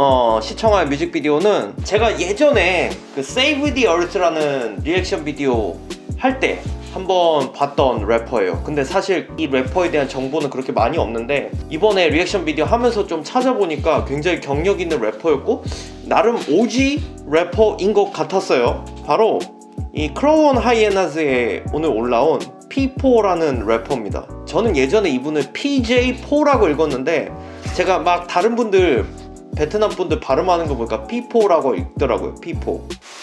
어, 시청할 뮤직비디오는 제가 예전에 그 Save the Earth라는 리액션 비디오 할 때 한번 봤던 래퍼예요. 근데 사실 이 래퍼에 대한 정보는 그렇게 많이 없는데 이번에 리액션 비디오 하면서 좀 찾아보니까 굉장히 경력 있는 래퍼였고 나름 OG 래퍼인 것 같았어요. 바로 이 크로원 하이에나즈에 오늘 올라온 피포라는 래퍼입니다. 저는 예전에 이분을 PJ포라고 읽었는데 제가 막 다른 분들 베트남 분들 발음하는 거 보니까 피포라고 읽더라고요. 피포.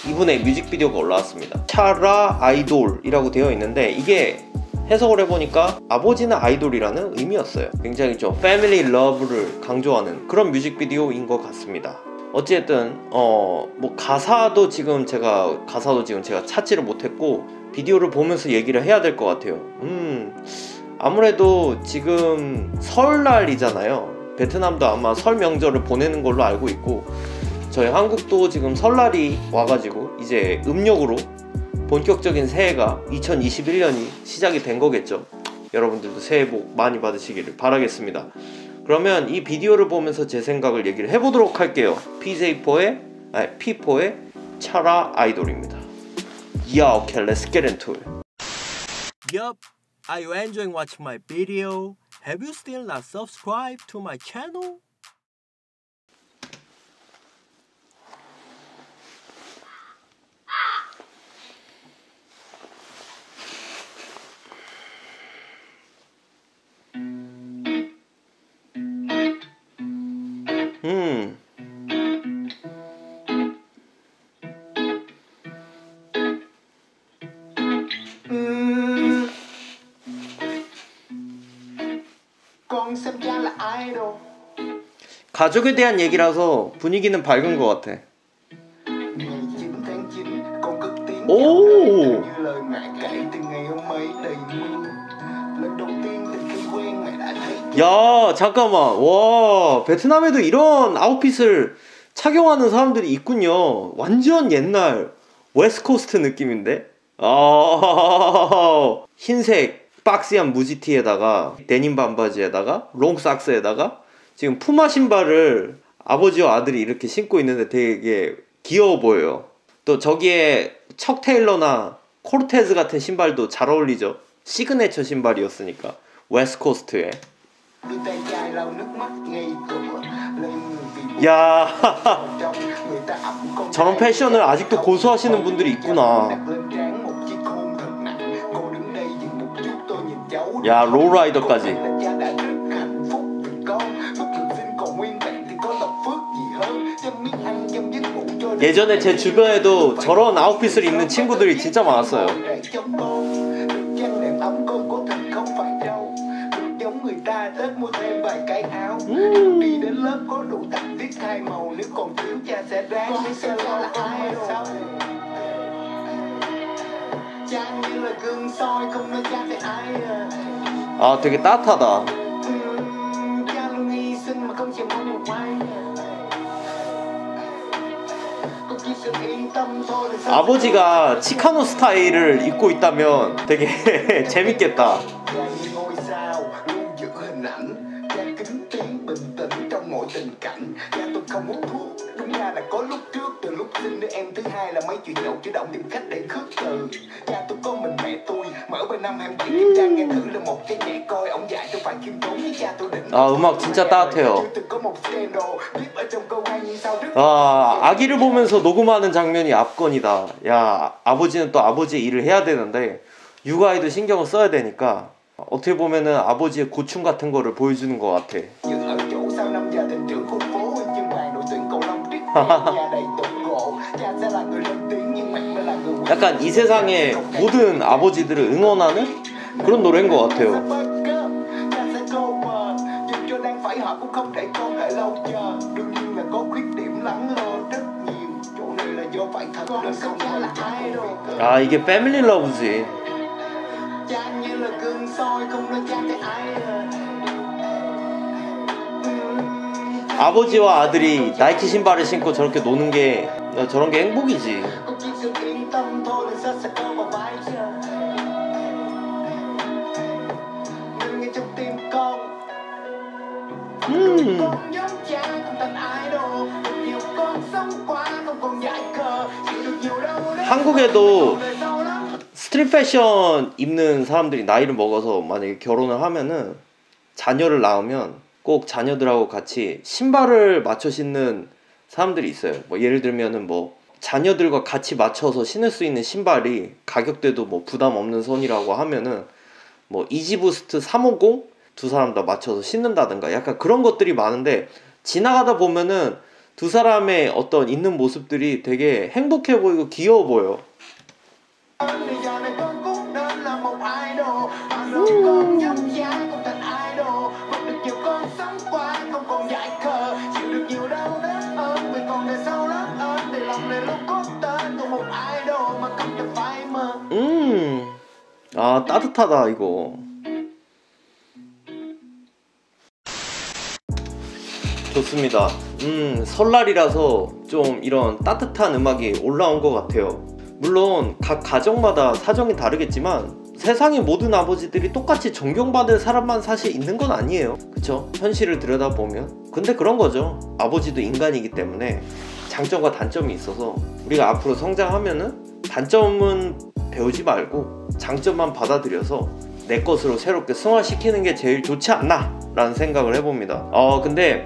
이분의 뮤직비디오가 올라왔습니다. Cha là idol이라고 되어 있는데 이게 해석을 해보니까 아버지는 아이돌이라는 의미였어요. 굉장히 좀 family love를 강조하는 그런 뮤직비디오인 것 같습니다. 어찌됐든 어 뭐 가사도 지금 제가 가사도 지금 제가 찾지를 못했고 비디오를 보면서 얘기를 해야 될 것 같아요. 음 아무래도 지금 설날이잖아요. 베트남도 아마 설 명절을 보내는 걸로 알고 있고 저희 한국도 지금 설날이 와가지고 이제 음력으로 본격적인 새해가 2021년이 시작이 된 거겠죠. 여러분들도 새해 복 많이 받으시기를 바라겠습니다. 그러면 이 비디오를 보면서 제 생각을 얘기를 해보도록 할게요. PJ4의 아니 P4의 차라 아이돌입니다. Yeah, okay, let's get into it. Yup, are you enjoying watching my video? Have you still not subscribed to my channel? 가족에 대한 얘기라서 분위기는 밝은 것 같아. ngày 9 tháng 9 con cất tiếng Ồ. chào mẹ như lời mẹ kể từ ngày hôm ấy đầy mưa lần đầu tiên từ khi quen mẹ đã thấy 야, 잠깐만. 와, 베트남에도 이런 아웃핏을 착용하는 사람들이 있군요. 완전 옛날 West Coast 느낌인데? 아, 흰색 박스한 무지티에다가 데님 반바지에다가 long socks에다가 지금 푸마 신발을 아버지와 아들이 이렇게 신고 있는데 되게 귀여워 보여요. 또 저기에 Chuck Taylor나 Cortez 같은 신발도 잘 어울리죠. 시그네처 신발이었으니까 West Coast에. 야, 저런. 패션을 아직도 고수하시는 분들이 있구나. Cho đến 예전에 제 주변에도 저런 아웃핏을 입는 친구들이 진짜 많았어요. Để 아, 되게 따뜻하다. 아버지가 치카노 스타일을 입고 있다면 되게 재밌겠다. Thứ hai là mấy chuyện nhậu chủ động tìm cách để khước từ Cha tôi có mình mẹ tôi Mở bên năm 27 kiểm tra nghe thử là một cái nhẹ coi Ông dạy tôi phải khiêm tốn với cha tôi định 아, 음악 진짜 따뜻해요. 아, 아기를 보면서 녹음하는 장면이 압권이다. 야, 아버지는 또 아버지의 일을 해야 되는데 육아에도 신경을 써야 되니까 어떻게 보면은 아버지의 고충 같은 거를 보여주는 것 같아. 약간 이 세상의 모든 아버지들을 응원하는 그런 노래인 것 같아요. 아 이게 패밀리 러브지 아버지와 아들이 나이키 신발을 신고 저렇게 노는 게 어, 저런 게 행복이지 음 chịu được nhiều đau đớn 한국에도 스트릿 패션 입는 사람들이 나이를 먹어서 만약에 결혼을 하면은 자녀를 낳으면 꼭 자녀들하고 같이 신발을 맞춰 신는 사람들이 있어요. 뭐 예를 들면은 뭐 자녀들과 같이 맞춰서 신을 수 있는 신발이 가격대도 뭐 부담 없는 선이라고 하면은 뭐 Yeezy Boost 350 두 사람 다 맞춰서 신는다든가 약간 그런 것들이 많은데 지나가다 보면은 두 사람의 어떤 있는 모습들이 되게 행복해 보이고 귀여워 보여. Thì 아 따뜻하다 이거. 좋습니다. 음, 설날이라서 좀 이런 따뜻한 음악이 올라온 것 같아요. 물론 각 가정마다 사정이 다르겠지만 세상의 모든 아버지들이 똑같이 존경받을 사람만 사실 있는 건 아니에요. 그쵸? 현실을 들여다보면. 근데 그런 거죠. 아버지도 인간이기 때문에 장점과 단점이 있어서 우리가 앞으로 성장하면은 단점은 배우지 말고 장점만 받아들여서 내 것으로 새롭게 승화시키는 게 제일 좋지 않나 라는 생각을 해봅니다. 어 근데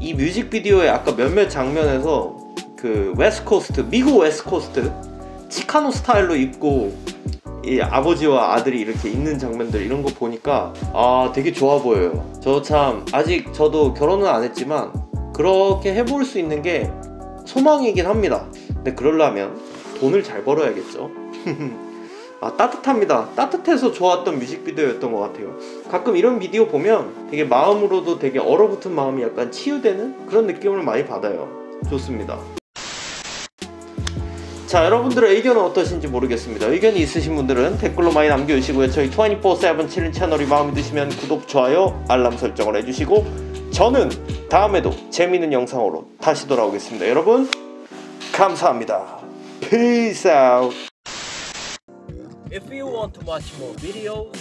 이 뮤직비디오의 아까 몇몇 장면에서 그 West Coast 미국 West Coast Chicano 스타일로 입고 이 아버지와 아들이 이렇게 있는 장면들 이런 거 보니까 아 되게 좋아 보여요. 저 참 아직 저도 결혼은 안 했지만 그렇게 해볼 수 있는 게 소망이긴 합니다. 근데 그러려면 돈을 잘 벌어야겠죠. 아 따뜻합니다. 따뜻해서 좋았던 뮤직비디오였던 것 같아요. 가끔 이런 비디오 보면 되게 마음으로도 되게 얼어붙은 마음이 약간 치유되는 그런 느낌을 많이 받아요. 좋습니다. 자 여러분들의 의견은 어떠신지 모르겠습니다. 의견이 있으신 분들은 댓글로 많이 남겨주시고요. 저희 24-7 7인 채널이 마음에 드시면 구독, 좋아요, 알람 설정을 해주시고 저는 다음에도 재밌는 영상으로 다시 돌아오겠습니다. 여러분 감사합니다. Peace out. If you want to watch more videos,